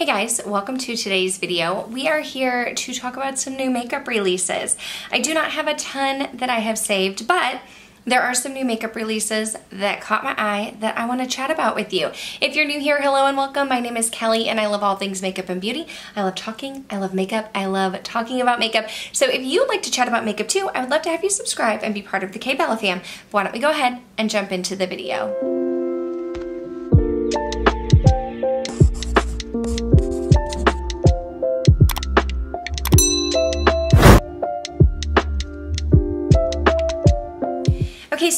Hey guys, welcome to today's video. We are here to talk about some new makeup releases. I do not have a ton that I have saved, but there are some new makeup releases that caught my eye that I want to chat about with you. If you're new here, hello and welcome. My name is Kelly and I love all things makeup and beauty. I love talking, I love makeup, I love talking about makeup. So if you would like to chat about makeup too, I would love to have you subscribe and be part of the K Bella fam. Why don't we go ahead and jump into the video.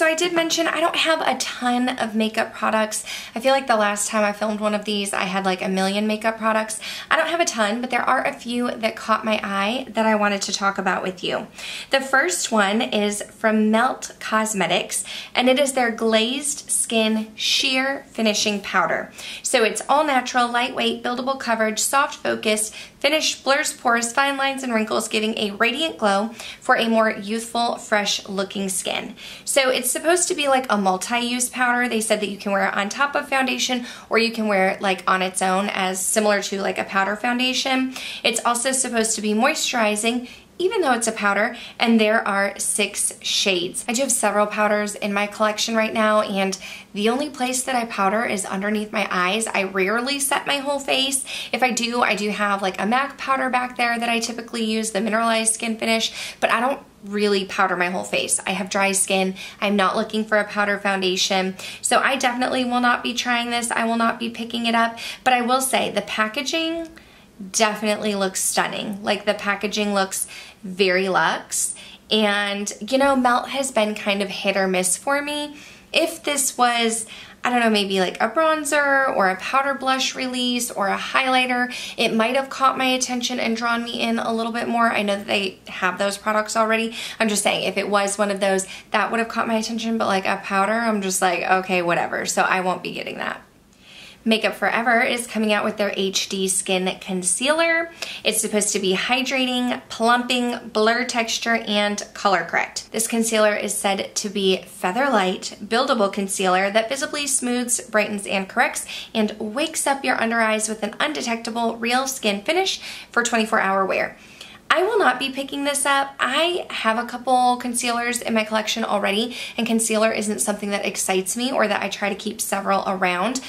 So I did mention I don't have a ton of makeup products. I feel like the last time I filmed one of these, I had like a million makeup products. I don't have a ton, but there are a few that caught my eye that I wanted to talk about with you. The first one is from Melt Cosmetics, and it is their Glazed Skin Sheer Finishing Powder. So it's all natural, lightweight, buildable coverage, soft focus, finish blurs pores, fine lines, and wrinkles, giving a radiant glow for a more youthful, fresh looking skin. So it's supposed to be like a multi-use powder. They said that you can wear it on top of foundation or you can wear it like on its own as similar to like a powder foundation. It's also supposed to be moisturizing even though it's a powder, and there are six shades. I do have several powders in my collection right now, and the only place that I powder is underneath my eyes. I rarely set my whole face. If I do, I do have like a MAC powder back there that I typically use, the Mineralized Skin Finish, but I don't really powder my whole face. I have dry skin. I'm not looking for a powder foundation. So I definitely will not be trying this. I will not be picking it up. But I will say the packaging definitely looks stunning. Like the packaging looks very luxe. And, you know, Melt has been kind of hit or miss for me. If this was, I don't know, maybe like a bronzer or a powder blush release or a highlighter, it might have caught my attention and drawn me in a little bit more. I know that they have those products already. I'm just saying, if it was one of those, that would have caught my attention, but like a powder, I'm just like, okay, whatever. So I won't be getting that. Makeup Forever is coming out with their HD Skin Concealer. It's supposed to be hydrating, plumping, blur texture, and color correct. This concealer is said to be feather light, buildable concealer that visibly smooths, brightens, and corrects, and wakes up your under eyes with an undetectable real skin finish for 24 hour wear. I will not be picking this up. I have a couple concealers in my collection already, and concealer isn't something that excites me or that I try to keep several around.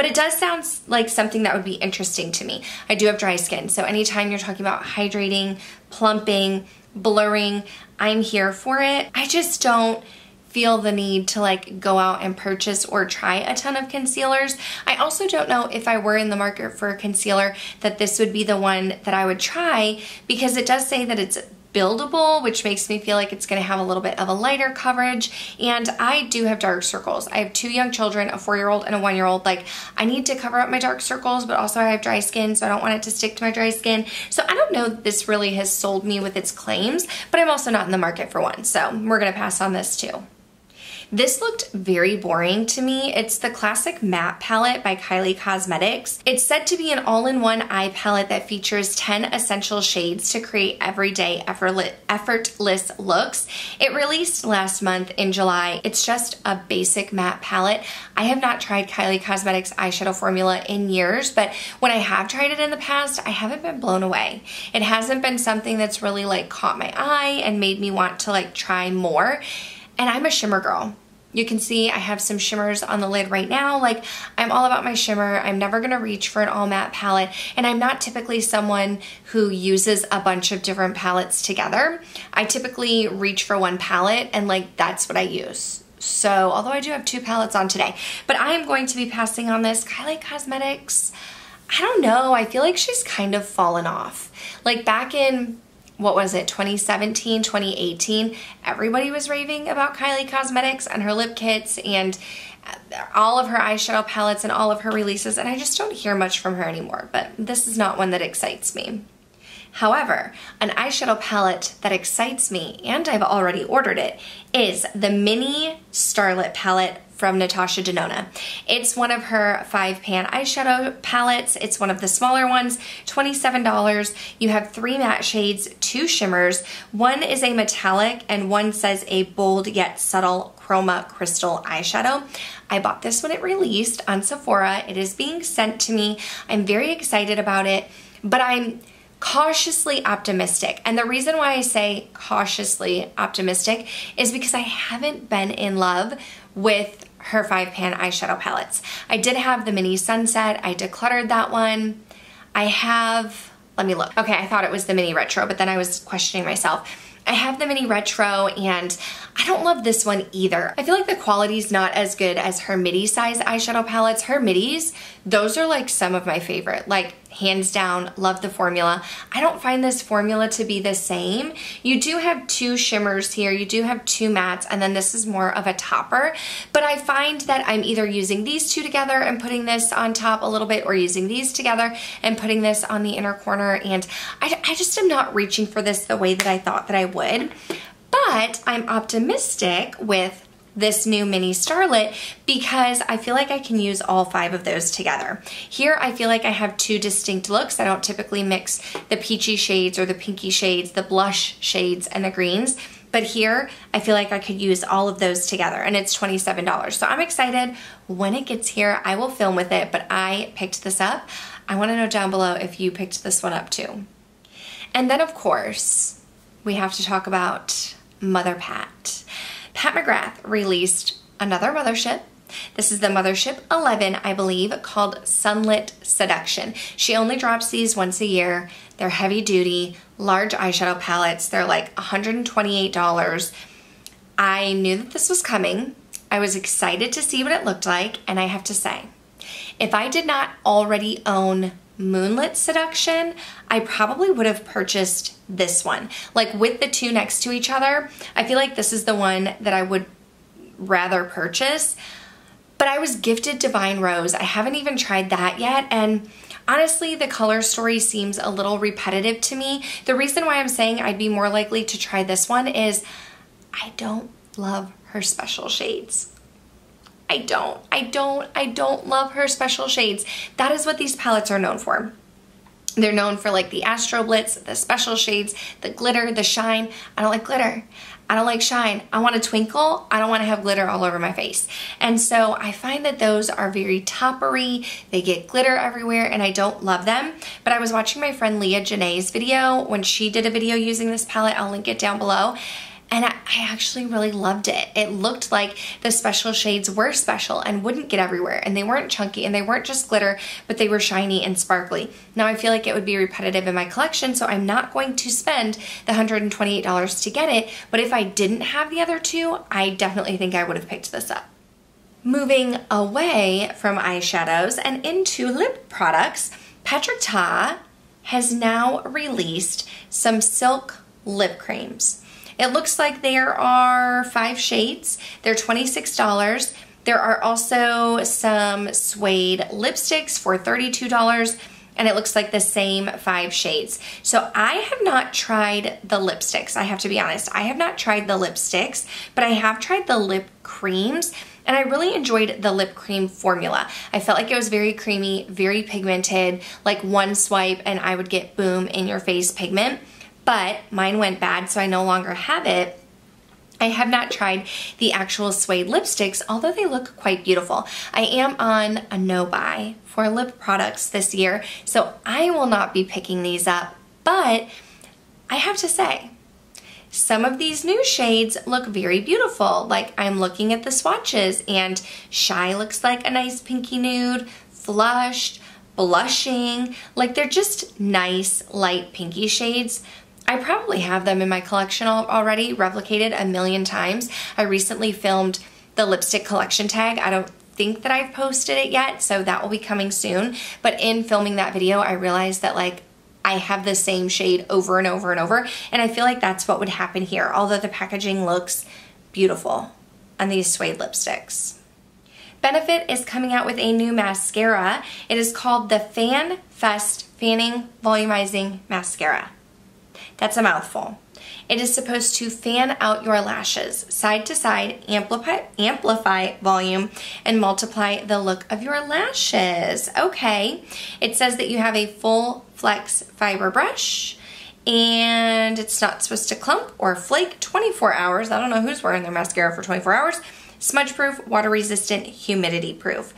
But it does sound like something that would be interesting to me. I do have dry skin, so anytime you're talking about hydrating, plumping, blurring, I'm here for it. I just don't feel the need to like go out and purchase or try a ton of concealers. I also don't know if I were in the market for a concealer that this would be the one that I would try because it does say that it's buildable, which makes me feel like it's gonna have a little bit of a lighter coverage. And I do have dark circles. I have two young children, a four-year-old and a one-year-old. Like, I need to cover up my dark circles, but also I have dry skin, so I don't want it to stick to my dry skin. So I don't know this really has sold me with its claims, but I'm also not in the market for one. So we're gonna pass on this too. This looked very boring to me. It's the classic matte palette by Kylie Cosmetics. It's said to be an all-in-one eye palette that features 10 essential shades to create everyday effortless looks. It released last month in July. It's just a basic matte palette. I have not tried Kylie Cosmetics eyeshadow formula in years, but when I have tried it in the past, I haven't been blown away. It hasn't been something that's really like caught my eye and made me want to like try more. And I'm a shimmer girl. You can see I have some shimmers on the lid right now. Like I'm all about my shimmer. I'm never gonna reach for an all matte palette and I'm not typically someone who uses a bunch of different palettes together. I typically reach for one palette and like that's what I use. So although I do have two palettes on today, but I am going to be passing on this Kylie Cosmetics. I don't know, I feel like she's kind of fallen off. Like back in what was it, 2017, 2018, everybody was raving about Kylie Cosmetics and her lip kits and uh, all of her eyeshadow palettes and all of her releases, and I just don't hear much from her anymore, but this is not one that excites me. However, an eyeshadow palette that excites me, and I've already ordered it, is the Mini Starlette palette from Natasha Denona. It's one of her five pan eyeshadow palettes. It's one of the smaller ones, $27. You have three matte shades, two shimmers. One is a metallic and one says a bold yet subtle chroma crystal eyeshadow. I bought this when it released on Sephora. It is being sent to me. I'm very excited about it, but I'm cautiously optimistic. And the reason why I say cautiously optimistic is because I haven't been in love with her five pan eyeshadow palettes. I did have the mini sunset. I decluttered that one. I have, let me look. Okay, I thought it was the mini retro, but then I was questioning myself. I have the mini retro and I don't love this one either. I feel like the quality's not as good as her midi size eyeshadow palettes. Her midis, those are like some of my favorite. Like hands down, love the formula. I don't find this formula to be the same. You do have two shimmers here, you do have two mattes, and then this is more of a topper. But I find that I'm either using these two together and putting this on top a little bit or using these together and putting this on the inner corner. And I, I just am not reaching for this the way that I thought that I would. But I'm optimistic with this new mini Starlette because I feel like I can use all five of those together. Here I feel like I have two distinct looks. I don't typically mix the peachy shades or the pinky shades, the blush shades and the greens. But here, I feel like I could use all of those together and it's $27. So I'm excited. When it gets here, I will film with it, but I picked this up. I wanna know down below if you picked this one up too. And then of course, we have to talk about Mother Pat. Pat McGrath released another mothership. This is the Mothership 11, I believe, called Sunlit Seduction. She only drops these once a year. They're heavy duty, large eyeshadow palettes. They're like $128. I knew that this was coming. I was excited to see what it looked like, and I have to say, if I did not already own Moonlit Seduction, I probably would have purchased this one. Like with the two next to each other, I feel like this is the one that I would rather purchase. But I was gifted Divine Rose. I haven't even tried that yet. And honestly, the color story seems a little repetitive to me. The reason why I'm saying I'd be more likely to try this one is I don't love her special shades. I don't, I don't, I don't love her special shades. That is what these palettes are known for. They're known for like the Astro Blitz, the special shades, the glitter, the shine. I don't like glitter. I don't like shine. I want to twinkle. I don't want to have glitter all over my face. And so I find that those are very toppery. They get glitter everywhere and I don't love them. But I was watching my friend Leah Janae's video when she did a video using this palette. I'll link it down below and I, actually really loved it. It looked like the special shades were special and wouldn't get everywhere and they weren't chunky and they weren't just glitter, but they were shiny and sparkly. Now I feel like it would be repetitive in my collection, so I'm not going to spend the $128 to get it, but if I didn't have the other two, I definitely think I would have picked this up. Moving away from eyeshadows and into lip products, Patrick Ta has now released some silk lip creams. It looks like there are five shades. They're $26. There are also some suede lipsticks for $32 and it looks like the same five shades. So I have not tried the lipsticks. I have to be honest. I have not tried the lipsticks, but I have tried the lip creams and I really enjoyed the lip cream formula. I felt like it was very creamy, very pigmented, like one swipe and I would get boom in your face pigment but mine went bad, so I no longer have it. I have not tried the actual suede lipsticks, although they look quite beautiful. I am on a no buy for lip products this year, so I will not be picking these up, but I have to say, some of these new shades look very beautiful. Like I'm looking at the swatches and Shy looks like a nice pinky nude, flushed, blushing, like they're just nice light pinky shades. I probably have them in my collection already, replicated a million times. I recently filmed the lipstick collection tag. I don't think that I've posted it yet, so that will be coming soon. But in filming that video, I realized that like I have the same shade over and over and over, and I feel like that's what would happen here, although the packaging looks beautiful on these suede lipsticks. Benefit is coming out with a new mascara. It is called the Fan Fest Fanning Volumizing Mascara. That's a mouthful. It is supposed to fan out your lashes side to side, amplify, amplify volume, and multiply the look of your lashes. Okay. It says that you have a full flex fiber brush and it's not supposed to clump or flake 24 hours. I don't know who's wearing their mascara for 24 hours. Smudge proof, water resistant, humidity proof.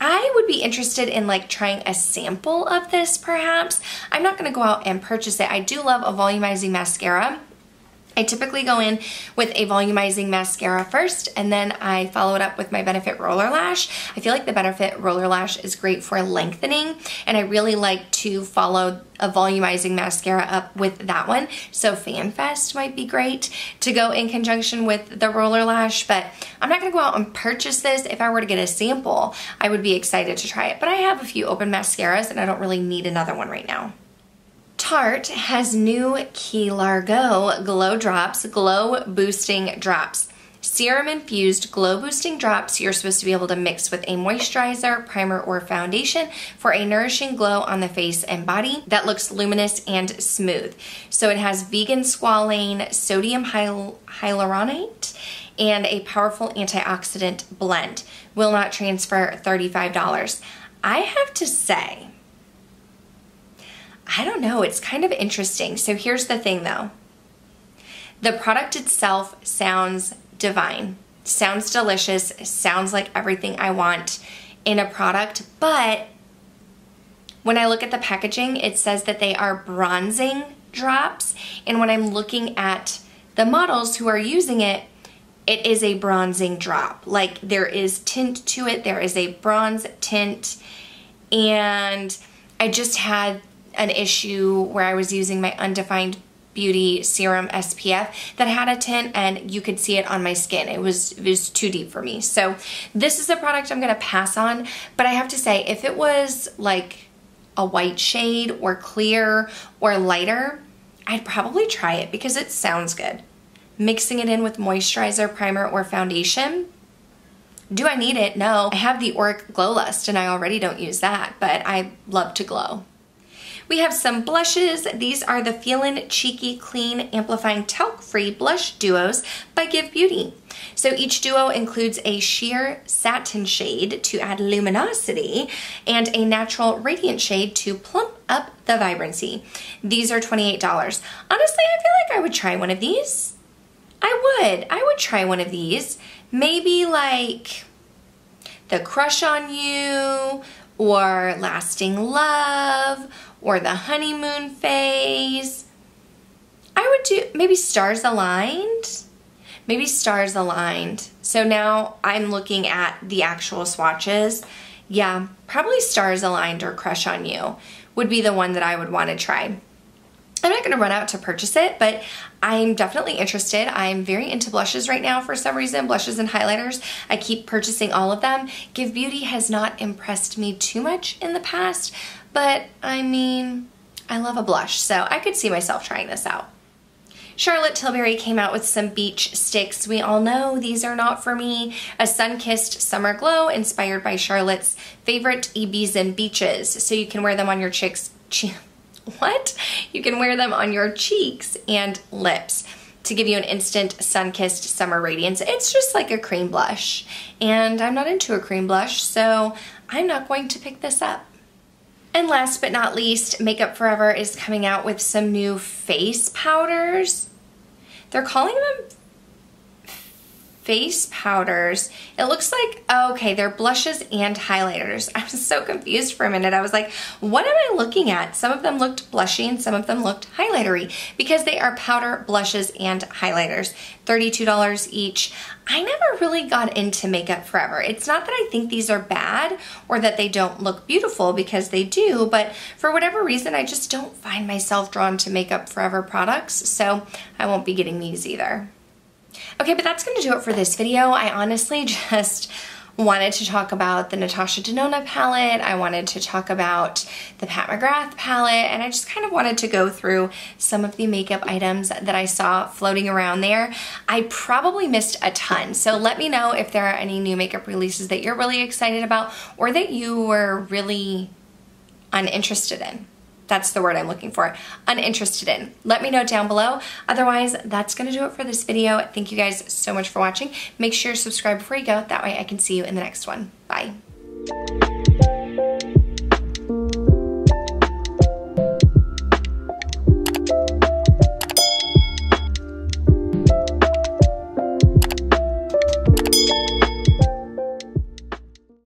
I would be interested in like trying a sample of this perhaps. I'm not gonna go out and purchase it. I do love a volumizing mascara. I typically go in with a volumizing mascara first and then I follow it up with my Benefit Roller Lash. I feel like the Benefit Roller Lash is great for lengthening and I really like to follow a volumizing mascara up with that one. So FanFest might be great to go in conjunction with the Roller Lash, but I'm not gonna go out and purchase this. If I were to get a sample, I would be excited to try it. But I have a few open mascaras and I don't really need another one right now. Tarte has new Key Largo Glow Drops, Glow Boosting Drops. Serum infused glow boosting drops you're supposed to be able to mix with a moisturizer, primer, or foundation for a nourishing glow on the face and body that looks luminous and smooth. So it has vegan squalane, sodium hyal hyaluronate, and a powerful antioxidant blend. Will not transfer $35. I have to say, I don't know, it's kind of interesting. So here's the thing though. The product itself sounds divine, sounds delicious, sounds like everything I want in a product, but when I look at the packaging, it says that they are bronzing drops. And when I'm looking at the models who are using it, it is a bronzing drop. Like there is tint to it, there is a bronze tint. And I just had an issue where I was using my Undefined Beauty Serum SPF that had a tint and you could see it on my skin. It was, it was too deep for me. So this is a product I'm gonna pass on, but I have to say, if it was like a white shade or clear or lighter, I'd probably try it because it sounds good. Mixing it in with moisturizer, primer, or foundation, do I need it? No. I have the Auric Glow Lust and I already don't use that, but I love to glow. We have some blushes. These are the Feelin' Cheeky Clean Amplifying Talc-Free Blush Duos by GXVE Beauty. So each duo includes a sheer satin shade to add luminosity and a natural radiant shade to plump up the vibrancy. These are $28. Honestly, I feel like I would try one of these. I would. I would try one of these. Maybe like the Crush on You or Lasting Love or the honeymoon phase. I would do maybe stars aligned. Maybe stars aligned. So now I'm looking at the actual swatches. Yeah, probably stars aligned or crush on you would be the one that I would want to try. I'm not going to run out to purchase it, but I'm definitely interested. I'm very into blushes right now for some reason, blushes and highlighters. I keep purchasing all of them. GXVE Beauty has not impressed me too much in the past, but I mean, I love a blush, so I could see myself trying this out. Charlotte Tilbury came out with some beach sticks. We all know these are not for me. A sun-kissed summer glow inspired by Charlotte's favorite Ibiza beaches. So you can wear them on your chicks, what? You can wear them on your cheeks and lips to give you an instant sun-kissed summer radiance. It's just like a cream blush. And I'm not into a cream blush, so I'm not going to pick this up. And last but not least, Makeup Forever is coming out with some new face powders. They're calling them face powders. It looks like, oh, okay, they're blushes and highlighters. I was so confused for a minute. I was like, what am I looking at? Some of them looked blushy and some of them looked highlightery because they are powder, blushes, and highlighters. $32 each. I never really got into Makeup Forever. It's not that I think these are bad or that they don't look beautiful because they do, but for whatever reason, I just don't find myself drawn to Makeup Forever products, so I won't be getting these either. Okay, but that's gonna do it for this video. I honestly just wanted to talk about the Natasha Denona palette. I wanted to talk about the Pat McGrath palette, and I just kind of wanted to go through some of the makeup items that I saw floating around there. I probably missed a ton, so let me know if there are any new makeup releases that you're really excited about or that you were really uninterested in. That's the word I'm looking for. Uninterested in. Let me know down below. Otherwise, that's to do it for this video. Thank you guys so much for watching. Make sure to subscribe before you go. That way I can see you in the next one. Bye.